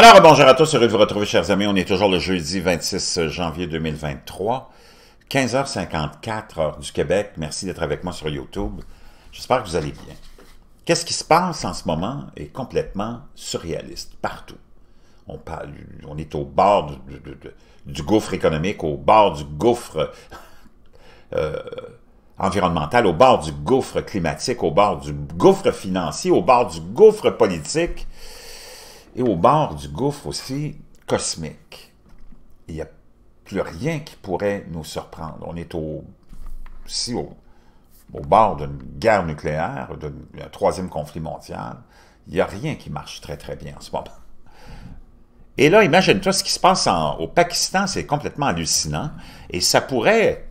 Alors, bonjour à tous, heureux de vous retrouver, chers amis. On est toujours le jeudi 26 janvier 2023, 15h54, heure du Québec. Merci d'être avec moi sur YouTube. J'espère que vous allez bien. Qu'est-ce qui se passe en ce moment est complètement surréaliste, partout. On, parle, on est au bord du, gouffre économique, au bord du gouffre euh, environnemental, au bord du gouffre climatique, au bord du gouffre financier, au bord du gouffre politique et au bord du gouffre aussi cosmique. Il n'y a plus rien qui pourrait nous surprendre. On est au, aussi au, bord d'une guerre nucléaire, d'un troisième conflit mondial. Il n'y a rien qui marche très très bien en ce moment. Et là, imagine-toi ce qui se passe au Pakistan, c'est complètement hallucinant. Et ça pourrait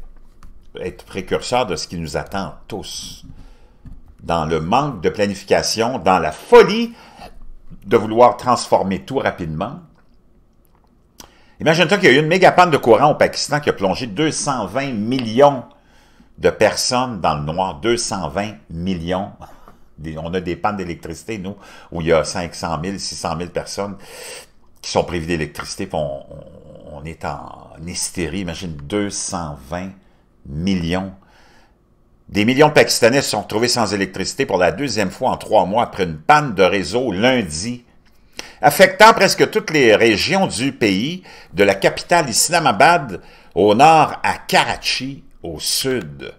être précurseur de ce qui nous attend tous. Dans le manque de planification, dans la folie de vouloir transformer tout rapidement. Imagine-toi qu'il y a eu une méga panne de courant au Pakistan qui a plongé 220 millions de personnes dans le noir. 220 millions. On a des pannes d'électricité, nous, où il y a 500 000, 600 000 personnes qui sont privées d'électricité. On, on, est en hystérie. Imagine 220 millions. Des millions de Pakistanais se sont retrouvés sans électricité pour la deuxième fois en trois mois après une panne de réseau lundi, affectant presque toutes les régions du pays, de la capitale Islamabad au nord à Karachi au sud.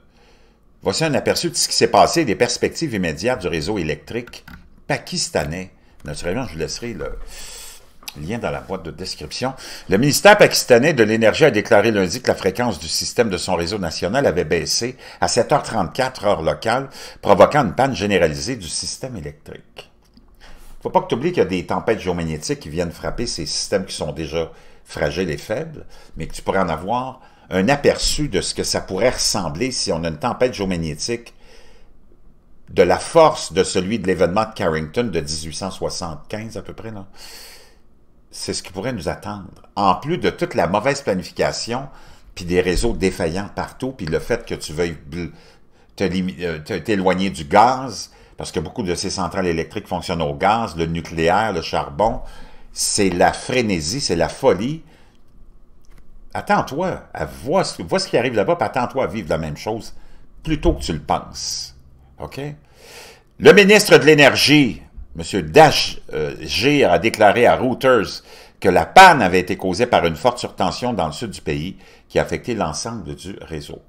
Voici un aperçu de ce qui s'est passé et des perspectives immédiates du réseau électrique pakistanais. Naturellement, je vous laisserai le, lien dans la boîte de description. Le ministère pakistanais de l'Énergie a déclaré lundi que la fréquence du système de son réseau national avait baissé à 7h34 heure locale, provoquant une panne généralisée du système électrique. Faut pas que tu oublies qu'il y a des tempêtes géomagnétiques qui viennent frapper ces systèmes qui sont déjà fragiles et faibles, mais que tu pourrais en avoir un aperçu de ce que ça pourrait ressembler si on a une tempête géomagnétique de la force de celui de l'événement de Carrington de 1875 à peu près, là c'est ce qui pourrait nous attendre. En plus de toute la mauvaise planification, puis des réseaux défaillants partout, puis le fait que tu veuilles euh, t'éloigner du gaz, parce que beaucoup de ces centrales électriques fonctionnent au gaz, le nucléaire, le charbon, c'est la frénésie, c'est la folie. Attends-toi, vois, ce qui arrive là-bas, puis attends-toi à vivre la même chose, plutôt que tu le penses. OK? Le ministre de l'Énergie, M. Dash euh, a déclaré à Reuters que la panne avait été causée par une forte surtension dans le sud du pays qui a affecté l'ensemble du réseau.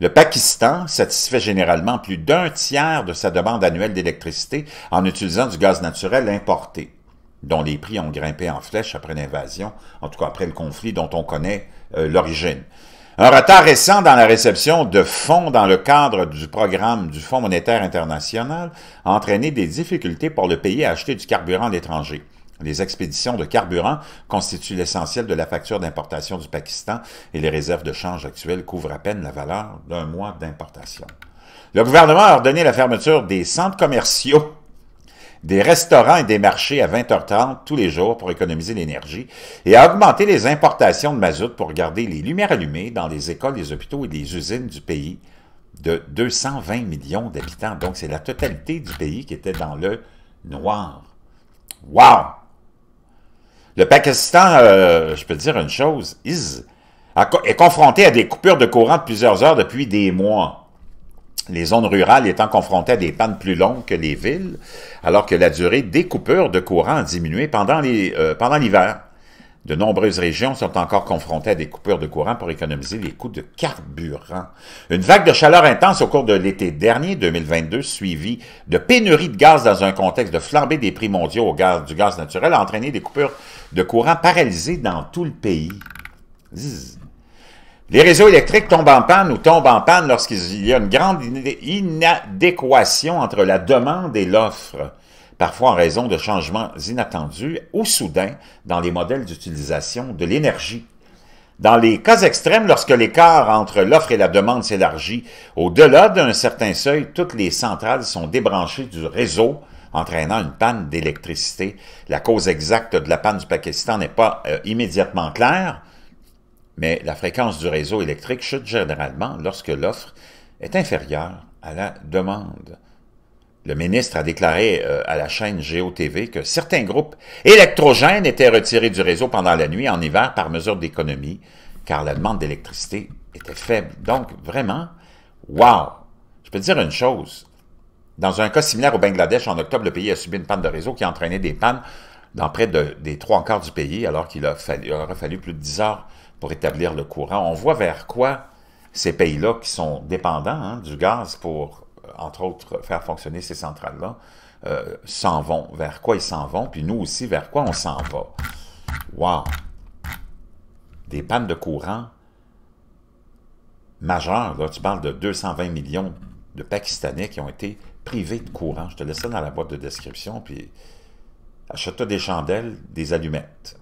Le Pakistan satisfait généralement plus d'un tiers de sa demande annuelle d'électricité en utilisant du gaz naturel importé, dont les prix ont grimpé en flèche après l'invasion, en tout cas après le conflit dont on connaît euh, l'origine. Un retard récent dans la réception de fonds dans le cadre du programme du Fonds monétaire international a entraîné des difficultés pour le pays à acheter du carburant à l'étranger. Les expéditions de carburant constituent l'essentiel de la facture d'importation du Pakistan et les réserves de change actuelles couvrent à peine la valeur d'un mois d'importation. Le gouvernement a ordonné la fermeture des centres commerciaux des restaurants et des marchés à 20h30 tous les jours pour économiser l'énergie et augmenter les importations de mazout pour garder les lumières allumées dans les écoles, les hôpitaux et les usines du pays de 220 millions d'habitants. Donc, c'est la totalité du pays qui était dans le noir. Wow! Le Pakistan, euh, je peux dire une chose, est confronté à des coupures de courant de plusieurs heures depuis des mois les zones rurales étant confrontées à des pannes plus longues que les villes, alors que la durée des coupures de courant a diminué pendant euh, l'hiver. de nombreuses régions sont encore confrontées à des coupures de courant pour économiser les coûts de carburant. Une vague de chaleur intense au cours de l'été dernier, 2022, suivie de pénurie de gaz dans un contexte de flambée des prix mondiaux du gaz naturel, a entraîné des coupures de courant paralysées dans tout le pays. Les réseaux électriques tombent en panne ou tombent en panne lorsqu'il y a une grande inadéquation entre la demande et l'offre, parfois en raison de changements inattendus ou soudains dans les modèles d'utilisation de l'énergie. Dans les cas extrêmes, lorsque l'écart entre l'offre et la demande s'élargit au-delà d'un certain seuil, toutes les centrales sont débranchées du réseau, entraînant une panne d'électricité. La cause exacte de la panne du Pakistan n'est pas euh, immédiatement claire, mais la fréquence du réseau électrique chute généralement lorsque l'offre est inférieure à la demande. le ministre a déclaré euh, à la chaîne GeoTV que certains groupes électrogènes étaient retirés du réseau pendant la nuit en hiver par mesure d'économie, car la demande d'électricité était faible. Donc, vraiment, wow! Je peux dire une chose. Dans un cas similaire au Bangladesh, en octobre, le pays a subi une panne de réseau qui a entraîné des pannes dans près de, des trois quarts du pays, alors qu'il aurait fallu plus de dix heures pour établir le courant. On voit vers quoi ces pays-là qui sont dépendants hein, du gaz pour, euh, entre autres, faire fonctionner ces centrales-là, euh, s'en vont. Vers quoi ils s'en vont, puis nous aussi, vers quoi on s'en va? Wow! Des pannes de courant majeures, là, tu parles de 220 millions de Pakistanais qui ont été privés de courant. Je te laisse ça dans la boîte de description, puis Achète-toi des chandelles, des allumettes.